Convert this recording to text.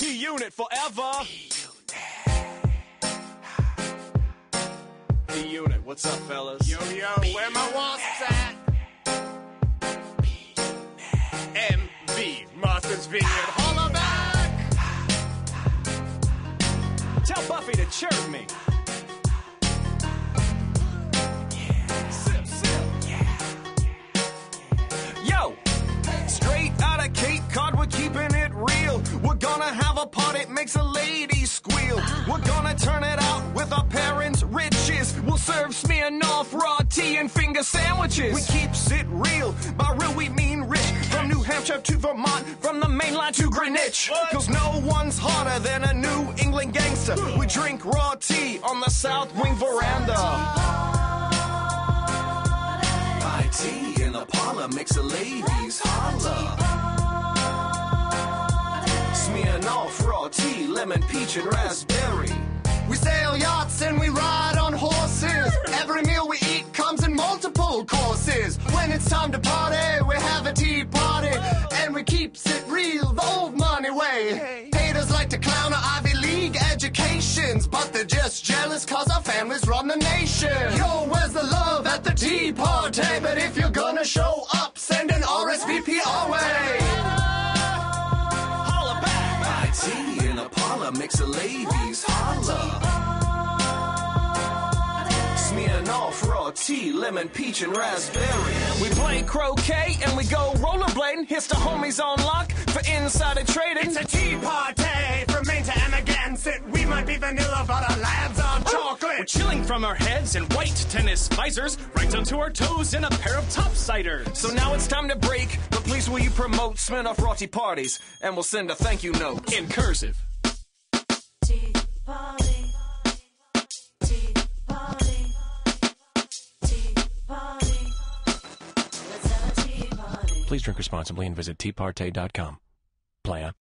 P-Unit forever. P-Unit, what's up, fellas? Yo, yo, where my wasps at? MV, Martha's Vineyard, holla back! Tell Buffy to chirp me. Gonna have a part, it makes a lady squeal. We're gonna turn it out with our parents' riches. We'll serve Smirnoff raw tea and finger sandwiches. We keeps it real. By real, we mean rich. From New Hampshire to Vermont, from the main line to Greenwich. Cause no one's hotter than a New England gangster. We drink raw tea on the South Wing veranda. My tea in the parlor, makes the ladies holler. Smirnoff raw tea, lemon, peach, and raspberry. We sail yachts and we ride on horses. Every meal we eat comes in multiple courses. When it's time to party, we have a tea party. And we keeps it real, the old money way. Haters like to clown our Ivy League educations, but they're just jealous cause our families run the nation. Yo, where's the love at the tea party? But if you're gonna show up, parlor, makes the ladies holler. Smirnoff raw tea, lemon, peach, and raspberry. We play croquet and we go rollerblading. Here's the homies on lock for insider trading. It's a tea party from Maine to Amagansett. We might be vanilla, but our lads are chocolate. We're chilling from our heads in white tennis visors, right down to our toes in a pair of top topsiders. So now it's time to break, but please will you promote Smirnoff raw tea parties, and we'll send a thank you note. in cursive. Please drink responsibly and visit teapartay.com. Playa.